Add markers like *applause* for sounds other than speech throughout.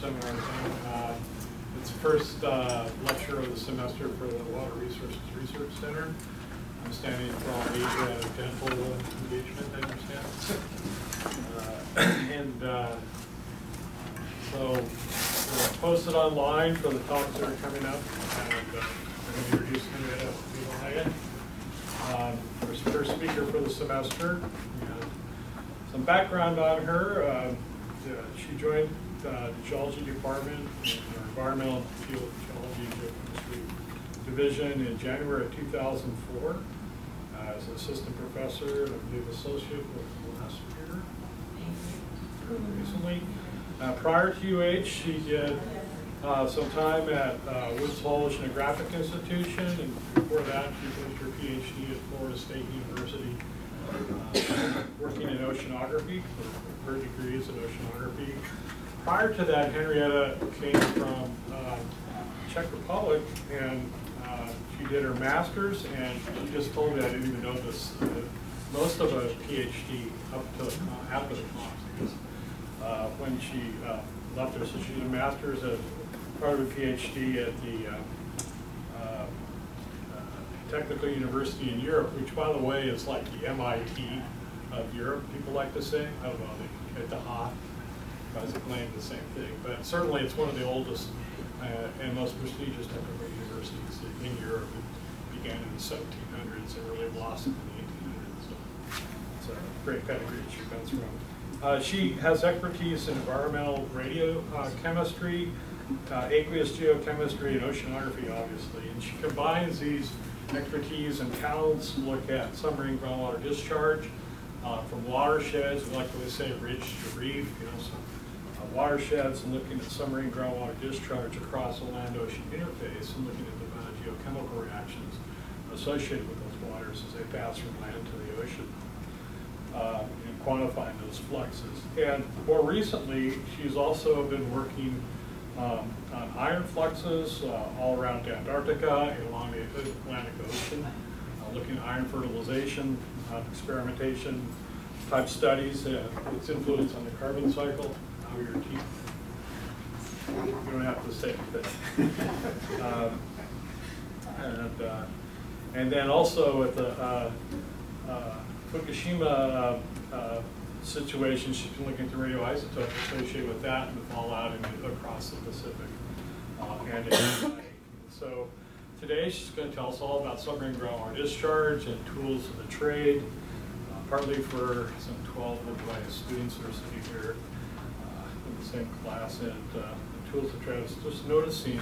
seminar. Uh, It's the first uh, lecture of the semester for the Water Resources Research Center. I'm standing for all Asia and dental engagement, I understand. Uh, And uh, so we'll post it online for the talks that are coming up. And uh, I'm going to introduce Henrietta Beagle-Hagan, um, our first speaker for the semester. Some background on her. uh, uh, She joined uh, the geology department in our environmental field geology division in January of 2004 uh, as an assistant professor and I believe associate with last year recently. Uh, Prior to UH, she did uh, some time at uh, Woods Hole Oceanographic Institution, and before that, she finished her PhD at Florida State University, uh, working in oceanography, her degrees in oceanography. Prior to that, Henrietta came from uh, Czech Republic, and uh, she did her master's, and she just told me, I didn't even know this, uh, most of a PhD up to, the after the because uh, when she uh, left her, so she did a master's as part of a PhD at the uh, uh, uh, Technical University in Europe, which by the way is like the MIT of Europe, people like to say. I don't know, at the Haag, guys the same thing. But certainly it's one of the oldest uh, and most prestigious technical universities in Europe. It began in the 1700s and really blossomed in the 1800s. So it's a great pedigree that she comes from. Uh, she has expertise in environmental radio uh, chemistry, uh, aqueous geochemistry, and oceanography, obviously. And she combines these expertise and talents to look at submarine groundwater discharge uh, from watersheds, we like to say ridge to reef, you know, watersheds, and looking at submarine groundwater discharge across the land-ocean interface, and looking at the amount of geochemical reactions associated with those waters as they pass from land to the ocean uh, and quantifying those fluxes. And more recently, she's also been working um, on iron fluxes uh, all around Antarctica and along the Atlantic Ocean, uh, looking at iron fertilization, uh, experimentation type studies, uh, its influence on the carbon cycle, how your teeth. You don't have to say but. *laughs* um, And, uh, and then also with the uh, uh, Fukushima uh, uh, situation, she's been looking at the radioisotopes associated with that and the fallout in, across the Pacific uh, and. So today she's going to tell us all about submarine groundwater discharge and tools of the trade, uh, partly for some 12 of my students that are sitting here same class, and uh, the tools of trade. I just noticing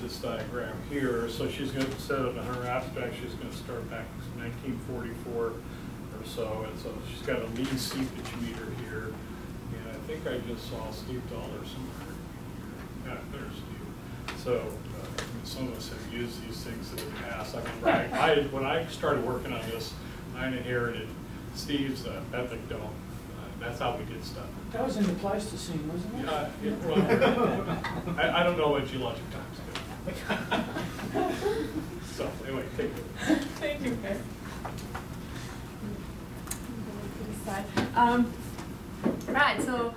this diagram here. So she's going to set up in her abstract, she's going to start back in 1944 or so. And so she's got a Lee seepage meter here. And I think I just saw Steve Dollar somewhere. Yeah, there's Steve. So uh, some of us have used these things in the past. I can brag. I, when I started working on this, I inherited Steve's uh, Epic Dome. That's how we did stuff. That was in the Pleistocene, wasn't it? Uh, it- well, I, I don't know what geologic times do. *laughs* So, anyway, thank you. Thank you, Chris. Um, right, so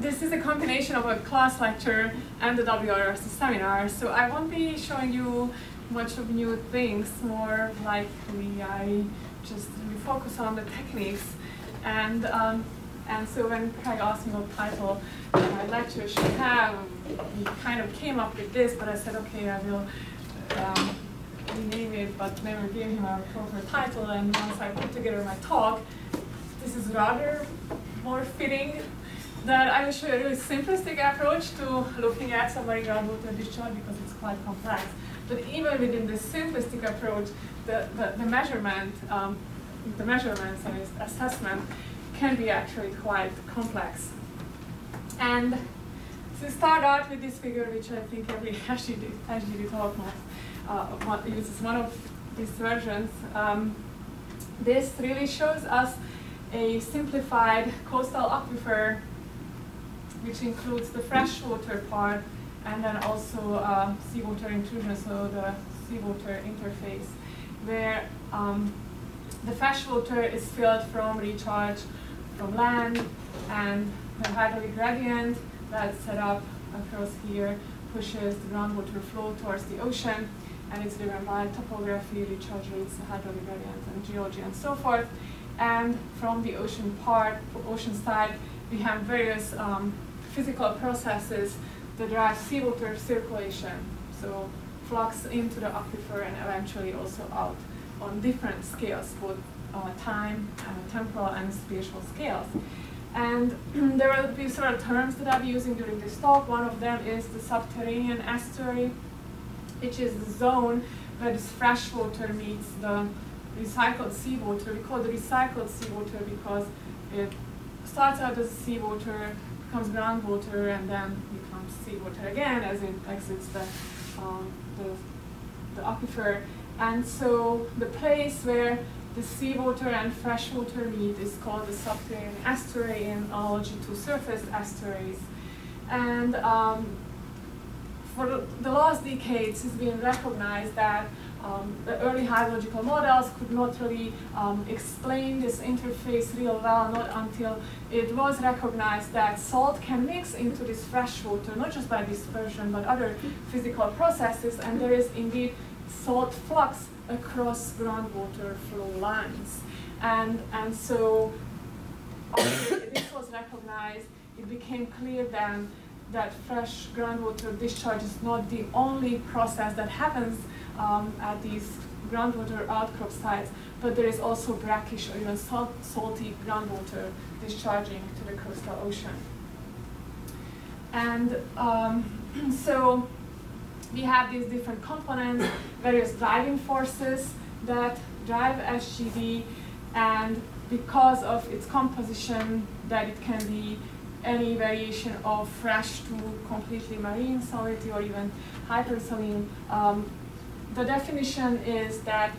this is a combination of a class lecture and the WRRC seminar. So I won't be showing you much of new things, more likely I just really focus on the techniques. And um, and so when Craig asked me what title my lecture should have, he kind of came up with this, but I said, okay, I will um, rename it, but never gave him a proper title. And once I put together my talk, this is rather more fitting that I will show you a really simplistic approach to looking at submarine groundwater discharge because it's quite complex. But even within this simplistic approach, the, the, the measurement, um, the measurements and assessment can be actually quite complex. And to start out with this figure, which I think every *laughs* SGD, SGD talk uh, uses one of these versions, um, this really shows us a simplified coastal aquifer, which includes the freshwater part and then also uh, seawater intrusion, so the seawater interface, where um, the freshwater is filled from recharge from land and the hydraulic gradient that's set up across here pushes the groundwater flow towards the ocean, and it's driven by topography, recharge rates, hydraulic gradients, and geology, and so forth. And from the ocean part, ocean side, we have various um, physical processes that drive seawater circulation. So flux into the aquifer and eventually also out on different scales, both time, temporal, and spatial scales. And *clears throat* there will be several terms that I'll be using during this talk. One of them is the subterranean estuary, which is the zone where this fresh water meets the recycled seawater. We call it recycled seawater because it starts out as seawater, becomes groundwater, and then becomes seawater again as it exits the, um, the, the aquifer. And so the place where the seawater and freshwater meet is called the subterranean estuary in analogy to surface estuaries. And um, for the last decades, it's been recognized that um, the early hydrological models could not really um, explain this interface real well, not until it was recognized that salt can mix into this fresh water, not just by dispersion, but other physical processes, and there is indeed salt flux across groundwater flow lines. And, and so this was recognized, it became clear then that fresh groundwater discharge is not the only process that happens um, at these groundwater outcrop sites, but there is also brackish or even salt, salty groundwater discharging to the coastal ocean. And um, *clears throat* so we have these different components, various driving forces that drive SGD, and because of its composition, that it can be any variation of fresh to completely marine salinity or even hypersaline. Um, the definition is that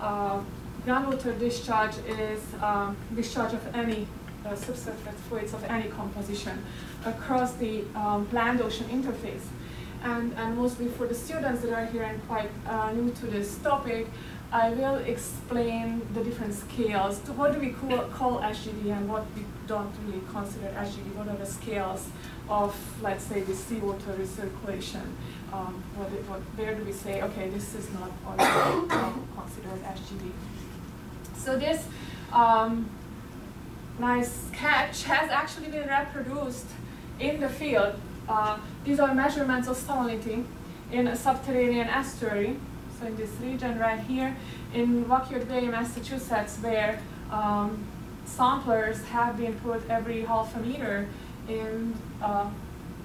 uh, groundwater discharge is um, discharge of any uh, subsurface fluids of any composition across the um, land-ocean interface and, and mostly for the students that are here and quite uh, new to this topic, I will explain the different scales. To what do we call, call SGD and what we don't really consider SGD? What are the scales of, let's say, the seawater recirculation? Um, what, what, where do we say, okay, this is not considered SGD? So this um, nice sketch has actually been reproduced in the field uh, these are measurements of salinity in a subterranean estuary. So in this region right here in Waquoit Bay, Massachusetts, where um, samplers have been put every half a meter in uh,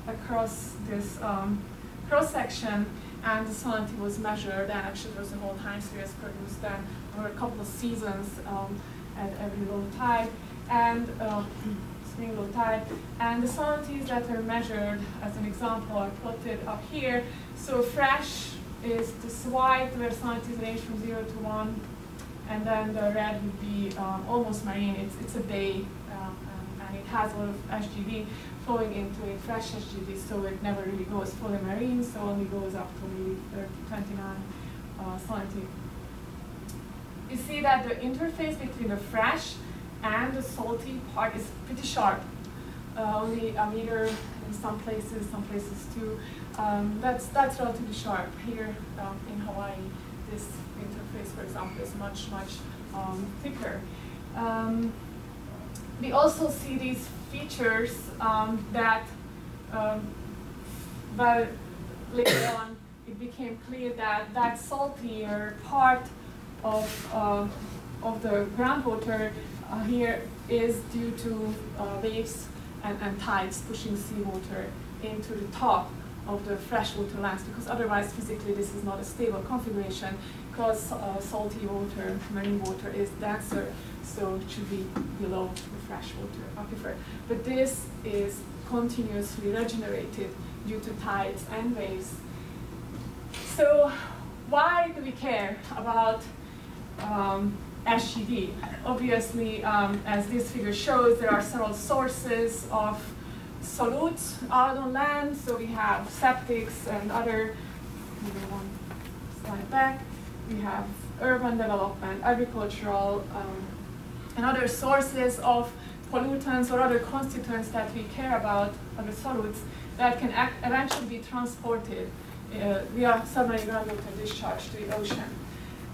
across this um, cross section, and the salinity was measured. And actually, there was a whole time series produced then over a couple of seasons um, at every low tide, and. Uh, low tide. And the salinities that are measured, as an example, are plotted up here. So fresh is this white, where salinities range from 0 to 1. And then the red would be um, almost marine. It's, it's a bay, um, and it has a lot of SGD flowing into it, fresh SGD, so it never really goes fully marine, so only goes up to maybe 30, 29 uh, salinity. You see that the interface between the fresh and the salty part is pretty sharp. Uh, only a meter in some places, some places too. Um, that's, that's relatively sharp. Here um, in Hawaii, this interface, for example, is much, much um, thicker. Um, we also see these features um, that, um, but later on, it became clear that that saltier part of, uh, of the groundwater uh, here is due to uh, waves and, and tides pushing seawater into the top of the freshwater lands because otherwise physically this is not a stable configuration because uh, salty water, marine water is denser so it should be below the freshwater aquifer. But this is continuously regenerated due to tides and waves. So why do we care about um, SGD. Obviously, um, as this figure shows, there are several sources of solutes out on land. So we have septics and other, one slide back. We have urban development, agricultural, um, and other sources of pollutants or other constituents that we care about, other solutes, that can ac- eventually be transported uh, via submarine groundwater discharge to the ocean.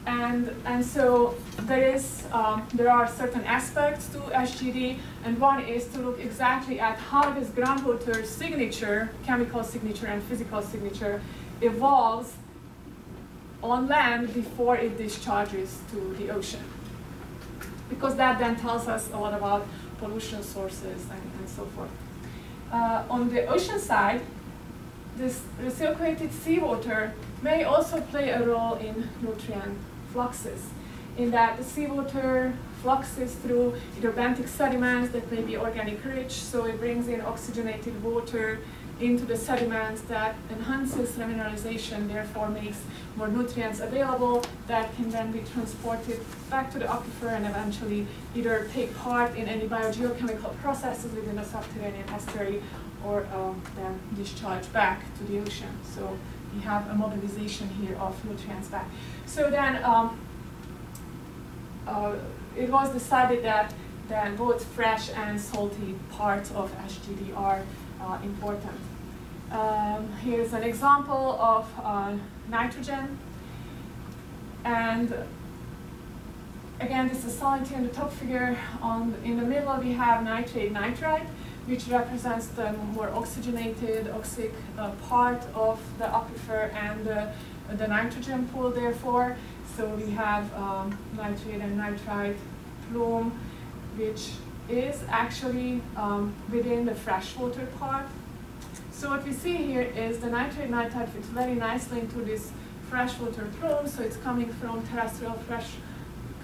And, and so there is, um, there are certain aspects to SGD, and one is to look exactly at how this groundwater signature, chemical signature and physical signature, evolves on land before it discharges to the ocean. Because that then tells us a lot about pollution sources and, and so forth. Uh, on the ocean side, this recirculated seawater may also play a role in nutrient fluxes, in that the seawater fluxes through benthic sediments that may be organic rich, so it brings in oxygenated water into the sediments that enhances remineralization, therefore makes more nutrients available that can then be transported back to the aquifer and eventually either take part in any biogeochemical processes within the subterranean estuary or um, then discharge back to the ocean. So we have a mobilization here of nutrients back. So then um, uh, it was decided that then both fresh and salty parts of SGD are uh, important. Um, here's an example of uh, nitrogen. And again, this is salinity in the top figure. On, in the middle, we have nitrate nitrite, which represents the more oxygenated, oxic uh, part of the aquifer and the, the nitrogen pool, therefore. So we have um, nitrate and nitrite plume, which is actually um, within the freshwater part. So what we see here is the nitrate nitrite fits very nicely into this freshwater plume. So it's coming from terrestrial fresh,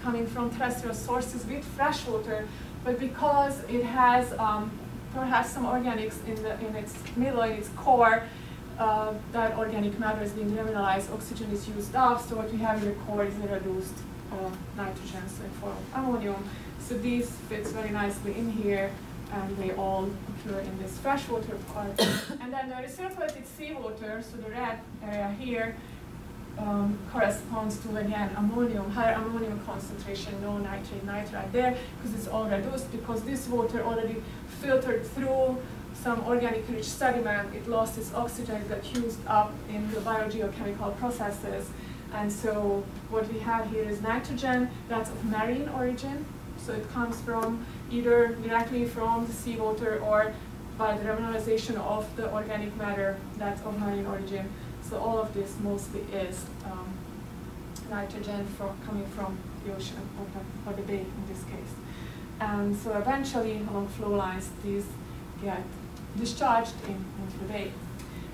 coming from terrestrial sources with freshwater, but because it has um, perhaps some organics in the in its middle, in its core, uh, that organic matter is being mineralized, oxygen is used up. So what we have in the core is a reduced uh, nitrogen, so in form of ammonium. So these fits very nicely in here, and they all occur in this freshwater part. *coughs* and then the recirculated seawater, so the red area here, um, corresponds to again ammonium, higher ammonium concentration, no nitrate, nitrite there, because it's all reduced, because this water already filtered through some organic rich sediment, it lost its oxygen, it got used up in the biogeochemical processes. And so what we have here is nitrogen that's of marine origin, so it comes from either directly from the seawater or by the remineralization of the organic matter that's of marine origin. So all of this mostly is um, nitrogen from, coming from the ocean or the, or the bay in this case. And so eventually along flow lines, these get discharged in, into the bay.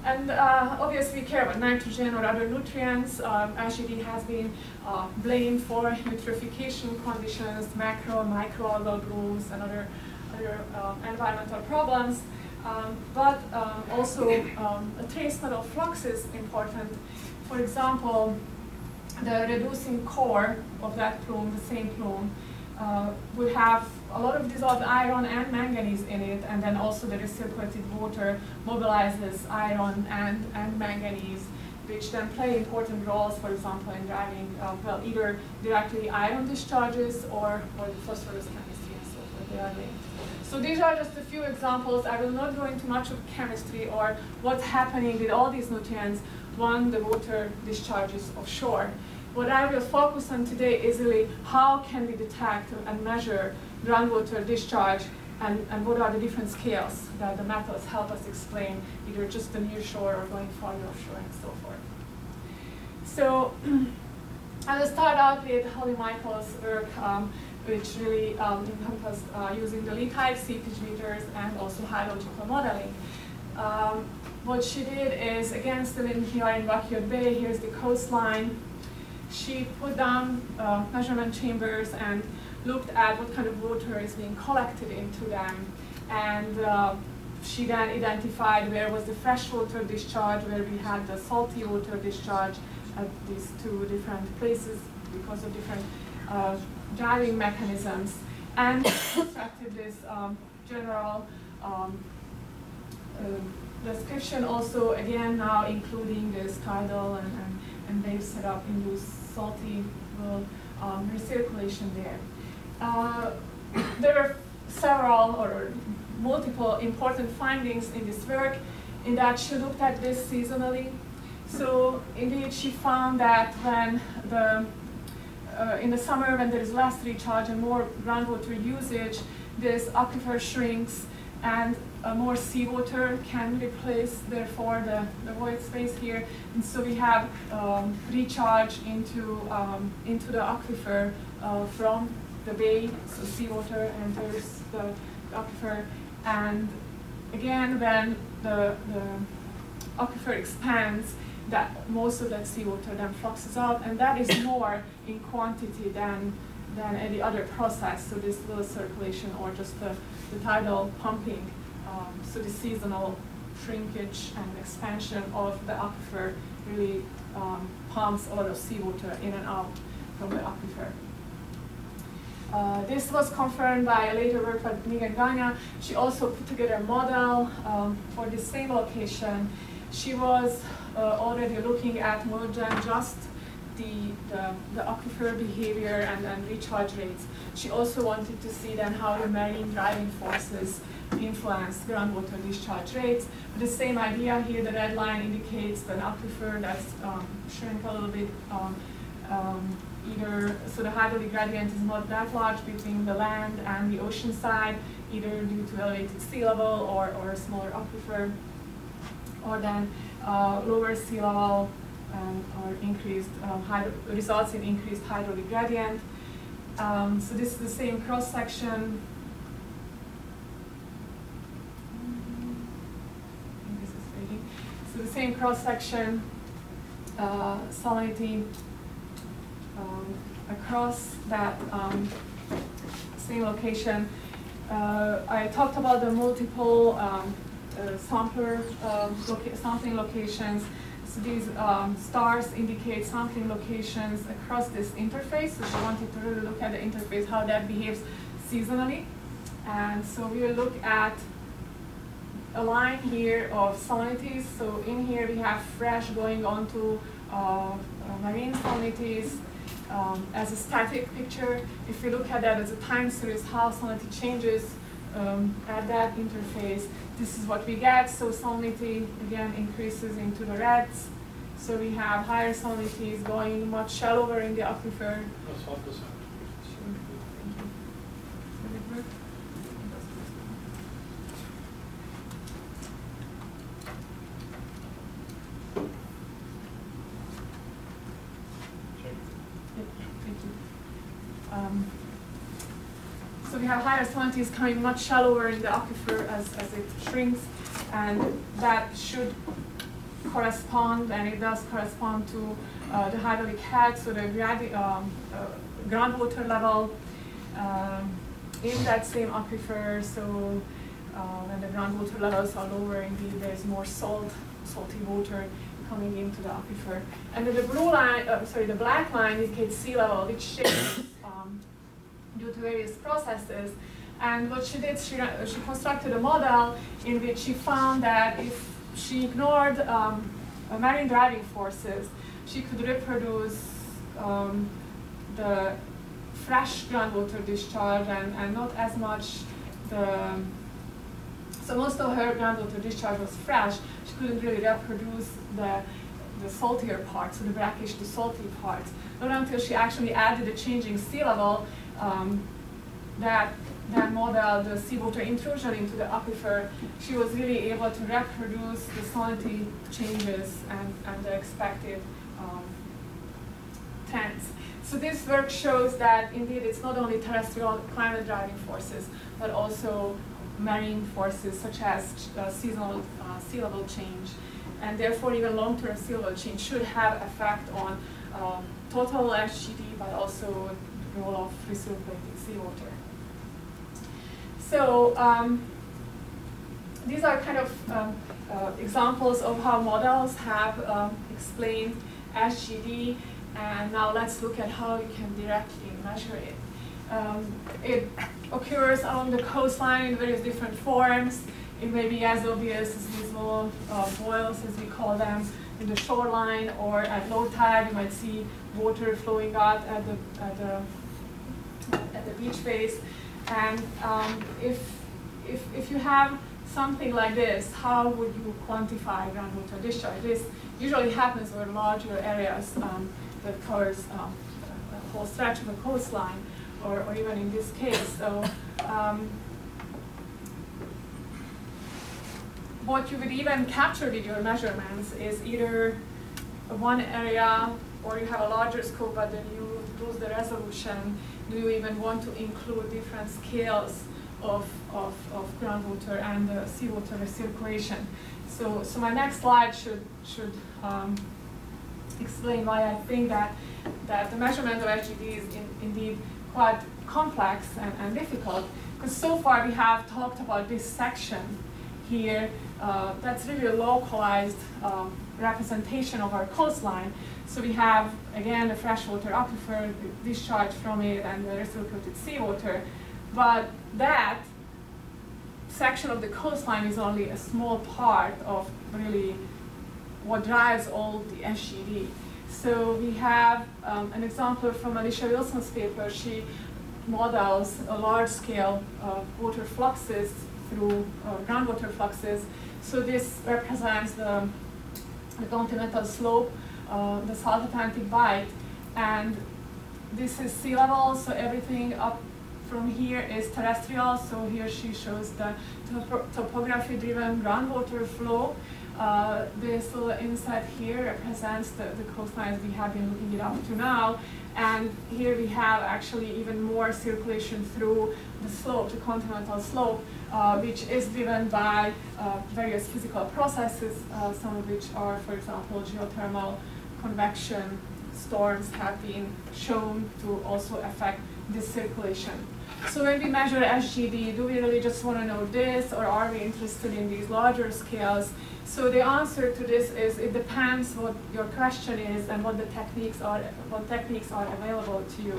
And uh, obviously we care about nitrogen or other nutrients. Um, SGD has been uh, blamed for eutrophication conditions, macro, and microalgal blooms, and other, other uh, environmental problems. Um, but um, also um, a trace metal flux is important. For example, the reducing core of that plume, the same plume, uh, would have a lot of dissolved iron and manganese in it, and then also the recirculated water mobilizes iron and, and manganese, which then play important roles, for example, in driving, uh, well, either directly iron discharges or, or the phosphorus chemistry and so forth. They are. So these are just a few examples. I will not go into much of chemistry or what's happening with all these nutrients when the water discharges offshore. What I will focus on today is really how can we detect and measure groundwater discharge and, and what are the different scales that the methods help us explain, either just the near shore or going farther offshore and so forth. So *clears throat* I will start out with Holly Michael's work, um, which really um, encompassed uh, using the Lee-type seepage meters and also hydrological modeling. Um, what she did is, again, still in here in Waquoit Bay, here's the coastline, she put down uh, measurement chambers and looked at what kind of water is being collected into them. And uh, she then identified where was the freshwater discharge, where we had the salty water discharge at these two different places because of different uh, driving mechanisms. And constructed this um, general um, uh, description also, again, now including this tidal and, and, and wave setup induced salty will um, recirculation there. Uh, there were several or multiple important findings in this work in that she looked at this seasonally. So indeed, she found that when the uh, in the summer when there is less recharge and more groundwater usage, this aquifer shrinks and uh, more seawater can replace therefore the, the void space here. And so we have um, recharge into, um, into the aquifer uh, from the bay, so seawater enters the aquifer. And again, when the, the aquifer expands, that most of that seawater then fluxes out, and that is more in quantity than, than any other process, so this little circulation or just the, the tidal pumping. Um, so the seasonal shrinkage and expansion of the aquifer really um, pumps a lot of seawater in and out from the aquifer. Uh, this was confirmed by a later work by Megan Gonneea. She also put together a model um, for the same location. She was uh, already looking at more than just the, the, the aquifer behavior and, and recharge rates. She also wanted to see then how the marine driving forces influence groundwater discharge rates. The same idea here, the red line indicates an aquifer that's um, shrink a little bit um, um, either, so the hydraulic gradient is not that large between the land and the ocean side, either due to elevated sea level or, or a smaller aquifer, or then uh, lower sea level um, or increased um, results in increased hydraulic gradient. Um, so this is the same cross section. So the same cross section, uh, salinity um, across that um, same location. Uh, I talked about the multiple um, sampler um, loca sampling locations. So these um, stars indicate sampling locations across this interface. So she wanted to really look at the interface, how that behaves seasonally. And so we will look at a line here of salinities. So in here we have fresh going on to uh, marine salinities um, as a static picture. If you look at that as a time series, how salinity changes um, at that interface, this is what we get. So salinity, again, increases into the reds. So we have higher salinities going much shallower in the aquifer. Let's hold this up. Um, so we have higher salinity is coming much shallower in the aquifer as, as it shrinks, and that should correspond, and it does correspond to uh, the hydraulic head, so the um, uh, groundwater level um, in that same aquifer. So uh, when the groundwater levels are lower, indeed there's more salt, salty water coming into the aquifer. And then the blue line, uh, sorry, the black line indicates sea level, which shifts due to various processes. And what she did, she, she constructed a model in which she found that if she ignored um, marine driving forces, she could reproduce um, the fresh groundwater discharge and, and not as much the, so most of her groundwater discharge was fresh, she couldn't really reproduce the, the saltier parts, so the brackish to salty parts. Not until she actually added a changing sea level um, that then modeled the seawater intrusion into the aquifer, she was really able to reproduce the salinity changes and, and the expected um, trends. So this work shows that indeed it's not only terrestrial climate driving forces, but also marine forces such as uh, seasonal uh, sea level change. And therefore even long-term sea level change should have effect on um, total SGD, but also role of recirculating seawater. So um, these are kind of um, uh, examples of how models have um, explained SGD, and now let's look at how you can directly measure it. Um, it occurs along the coastline in various different forms. It may be as obvious as these little uh, boils, as we call them, in the shoreline, or at low tide, you might see water flowing out at the, at the, at the beach face. And um, if, if, if you have something like this, how would you quantify groundwater discharge? This usually happens over larger areas um, that covers um, a whole stretch of a coastline, or, or even in this case. So um, what you would even capture with your measurements is either one area or you have a larger scope but then you lose the resolution. Do you even want to include different scales of, of, of groundwater and uh, seawater recirculation? So, so my next slide should, should um, explain why I think that, that the measurement of SGD is in, indeed quite complex and, and difficult. Because so far we have talked about this section here uh, that's really localized um, representation of our coastline. So we have, again, the freshwater aquifer, discharge from it, and the recirculated seawater. But that section of the coastline is only a small part of really what drives all the SGD. So we have um, an example from Alicia Wilson's paper. She models a large-scale uh, water fluxes through uh, groundwater fluxes. So this represents the, the continental slope, uh, the South Atlantic bight, and this is sea level, so everything up from here is terrestrial. So here she shows the topo topography-driven groundwater flow. Uh, this little inset here represents the, the coastlines we have been looking it up to now. And here we have actually even more circulation through the slope, the continental slope, uh, which is driven by uh, various physical processes, uh, some of which are, for example, geothermal convection storms have been shown to also affect this circulation. So when we measure SGD, do we really just want to know this, or are we interested in these larger scales? So the answer to this is it depends what your question is and what the techniques are, what techniques are available to you.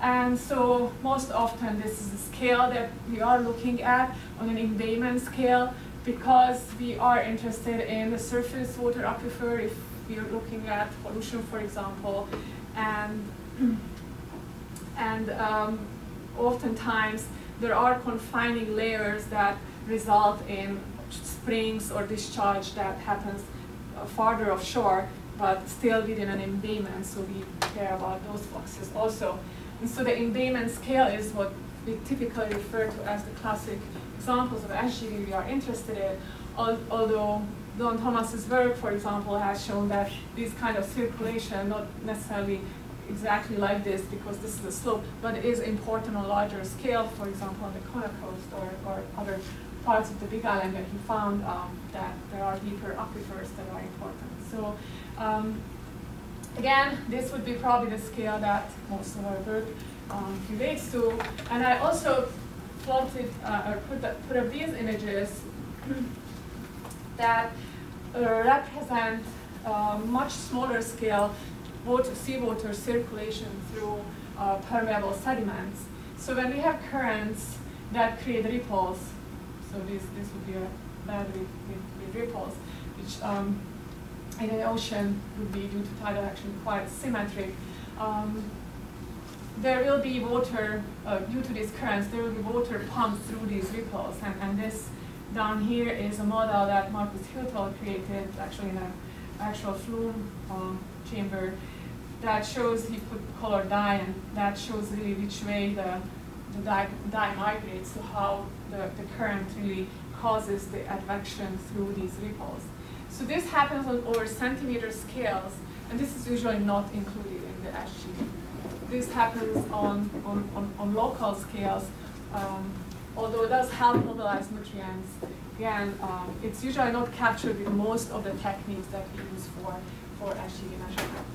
And so most often this is a scale that we are looking at on an embayment scale because we are interested in the surface water aquifer if we are looking at pollution, for example, and *clears throat* and um, oftentimes there are confining layers that result in springs or discharge that happens farther offshore, but still within an embayment, so we care about those boxes also. And so the embayment scale is what we typically refer to as the classic examples of SGD we are interested in, although Don Thomas's work, for example, has shown that this kind of circulation, not necessarily exactly like this because this is a slope, but it is important on a larger scale, for example, on the Kona coast or, or other parts of the Big Island that he found um, that there are deeper aquifers that are important. So um, again, this would be probably the scale that most of our work um, relates to. And I also plotted uh, or put, the, put up these images *clears throat* that represent uh, much smaller scale water, seawater circulation through uh, permeable sediments. So when we have currents that create ripples, so this, this would be a bed with, with, with ripples, which um, in the ocean would be due to tidal action quite symmetric. Um, there will be water, uh, due to these currents, there will be water pumped through these ripples. And, and this down here is a model that Markus Huettel created, actually in an actual flume um, chamber, that shows, he put color dye, and that shows really which way the, the dye, dye migrates, so how the, the current really causes the advection through these ripples. So this happens on over centimeter scales, and this is usually not included in the SGD. This happens on, on, on, on local scales, um, although it does help mobilize nutrients. Again, um, it's usually not captured with most of the techniques that we use for, for SGD measurement.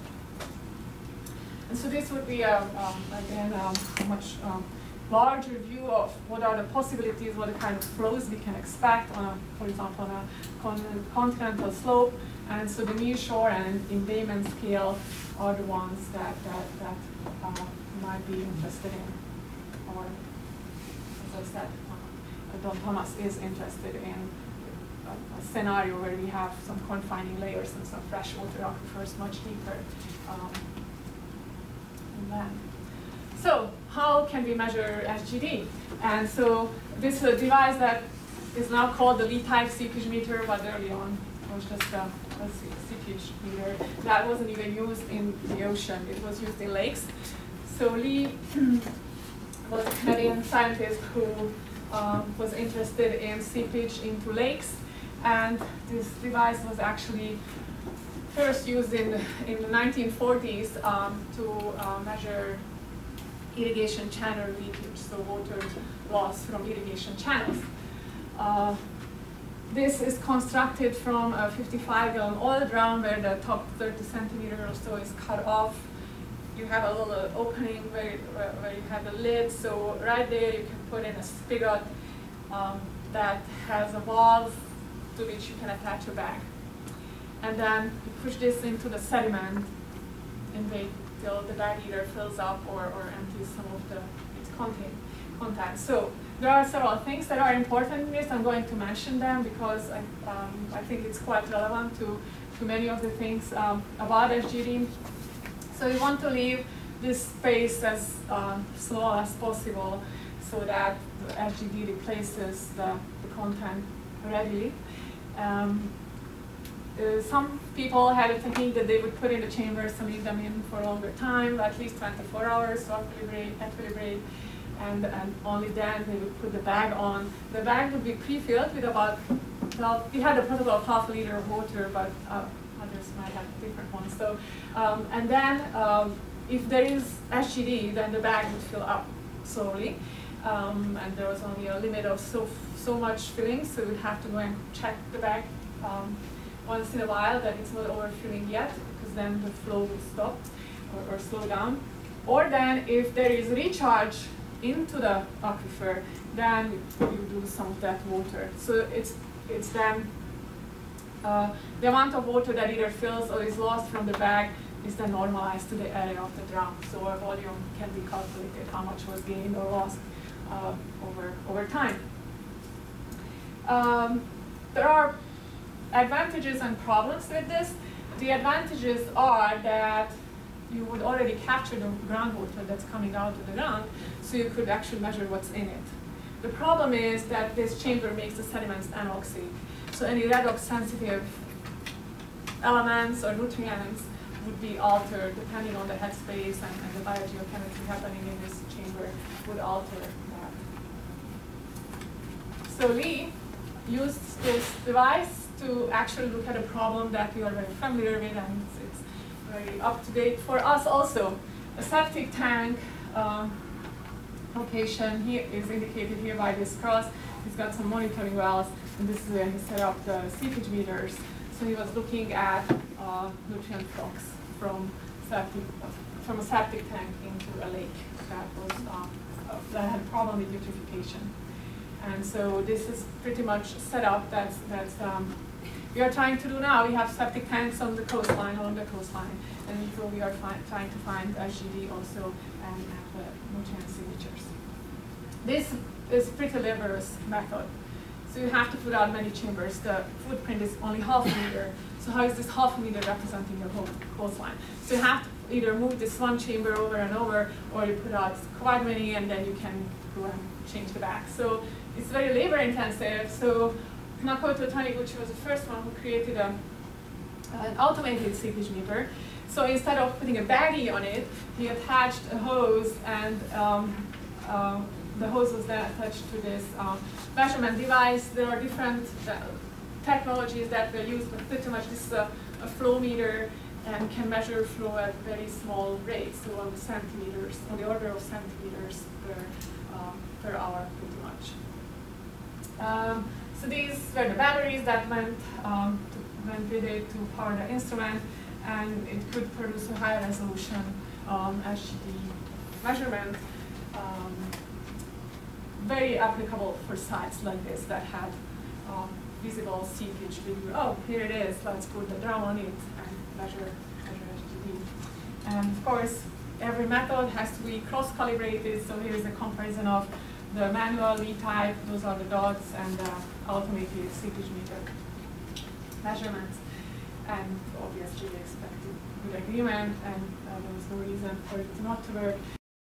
And so this would be, a, um, again, um, a much um, larger view of what are the possibilities, what the kind of flows we can expect on, a, for example, on a con continental slope. And so the near shore and embayment scale are the ones that, that, that uh, might be interested in. Or, as I said, uh, Don Thomas is interested in a, a, scenario where we have some confining layers and some freshwater aquifers much deeper um, So how can we measure SGD? And so this is a device that is now called the Lee-type seepage meter, but early on it was just a, a seepage meter that wasn't even used in the ocean. It was used in lakes. So Lee *clears throat* was a Canadian scientist who um, was interested in seepage into lakes, and this device was actually first used in the, in the 1940s um, to uh, measure irrigation channel leakage, so water loss from irrigation channels. Uh, this is constructed from a 55 gallon oil drum where the top 30 centimeter or so is cut off. You have a little opening where, where you have a lid, so right there you can put in a spigot um, that has a valve to which you can attach a bag. And then you push this into the sediment and wait till the bag either fills up or, or empties some of the its content. content. So there are several things that are important in this. I'm going to mention them because I, um, I think it's quite relevant to, to many of the things um, about SGD. So we want to leave this space as uh, small as possible so that the SGD replaces the, the content readily. Um, uh, some people had a technique that they would put in the chambers to leave them in for a longer time, at least 24 hours, equilibrate, equilibrate, and, and only then they would put the bag on. The bag would be pre-filled with about, well, we had a protocol of half a liter of water, but uh, others might have different ones. So, um, and then um, if there is SGD, then the bag would fill up slowly. Um, and there was only a limit of so, so much filling, so we'd have to go and check the bag um, once in a while that it's not overfilling yet, because then the flow will stop or, or slow down. Or then if there is recharge into the aquifer, then you do some of that water. So it's, it's then uh, the amount of water that either fills or is lost from the bag is then normalized to the area of the drum. So our volume can be calculated how much was gained or lost uh, over, over time. Um, there are advantages and problems with this. The advantages are that you would already capture the groundwater that's coming out of the ground, so you could actually measure what's in it. The problem is that this chamber makes the sediments anoxic. So any redox sensitive elements or nutrients would be altered depending on the headspace and, and the biogeochemistry happening in this chamber would alter that. So Lee used this device to actually look at a problem that we are very familiar with and it's, very up to date for us also. A septic tank uh, location here is indicated here by this cross. He's got some monitoring wells and this is where he set up the seepage meters. So he was looking at uh, nutrient flux from septic, from a septic tank into a lake that was uh, that had a problem with eutrophication. And so this is pretty much set up that's, that's um, we are trying to do now. We have septic tanks on the coastline, along the coastline, and so we are trying to find SGD also um, and uh, the nutrient signatures. This is pretty laborious method. So you have to put out many chambers. The footprint is only half a meter. So how is this half a meter representing the whole coastline? So you have to either move this one chamber over and over, or you put out quite many, and then you can go and change the back. So it's very labor intensive. So Makoto Taniguchi was the first one who created a, an automated seepage meter. So instead of putting a baggie on it, he attached a hose and um, uh, the hose was then attached to this uh, measurement device. There are different uh, technologies that were used, but pretty much this is a, a flow meter and can measure flow at very small rates, so on the centimeters, on the order of centimeters per, uh, per hour, pretty much. Um, so these were the batteries that went, um, to, went with it to power the instrument, and it could produce a high resolution um, SGD measurement. Um, very applicable for sites like this that had um, visible seepage video. Oh, here it is. Let's put the drum on it and measure, measure SGD. And of course, every method has to be cross-calibrated. So here's a comparison of the manual Lee-type, those are the dots, and the automated seepage meter measurements. And obviously we expected good agreement, and uh, there was no reason for it not to work.